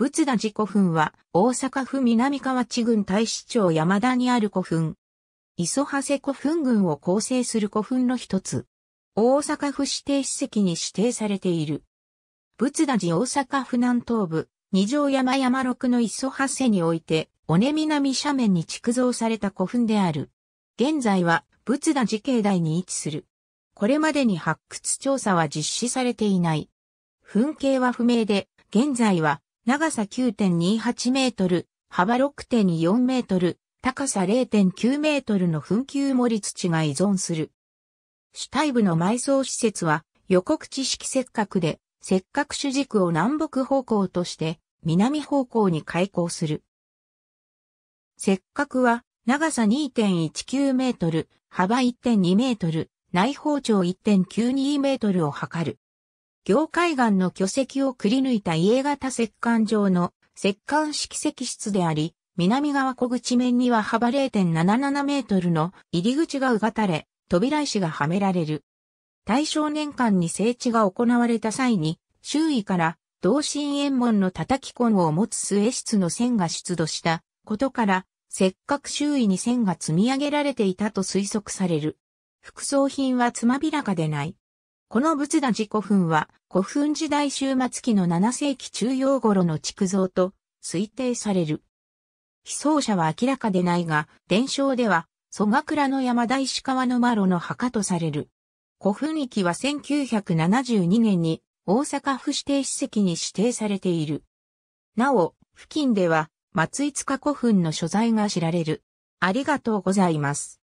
仏田寺古墳は大阪府南河内郡大使町山田にある古墳。磯長谷古墳群を構成する古墳の一つ。大阪府指定史跡に指定されている。仏田寺大阪府南東部、二条山山六の磯長谷において、尾根南斜面に築造された古墳である。現在は仏田寺境内に位置する。これまでに発掘調査は実施されていない。墳形は不明で、現在は長さ9.28メートル、幅6.4メートル、高さ0.9メートルの墳丘盛土が依存する。主体部の埋葬施設は予告知識石角で、石角主軸を南北方向として南方向に開口する。石角は長さ2.19メートル、幅1.2メートル、内包長1.92メートルを測る。業海岸の巨石をくり抜いた家型石棺状の石棺式石室であり、南側小口面には幅0.77メートルの入り口がうがたれ、扉石がはめられる。大正年間に整地が行われた際に、周囲から同心円門の叩き痕を持つ末室の線が出土したことから、せっかく周囲に線が積み上げられていたと推測される。副葬品はつまびらかでない。この仏田寺古墳は古墳時代終末期の7世紀中央頃の築造と推定される。被葬者は明らかでないが、伝承では、蘇我倉の山田石川のマロの墓とされる。古墳域は1972年に大阪府指定史跡に指定されている。なお、付近では松井塚古墳の所在が知られる。ありがとうございます。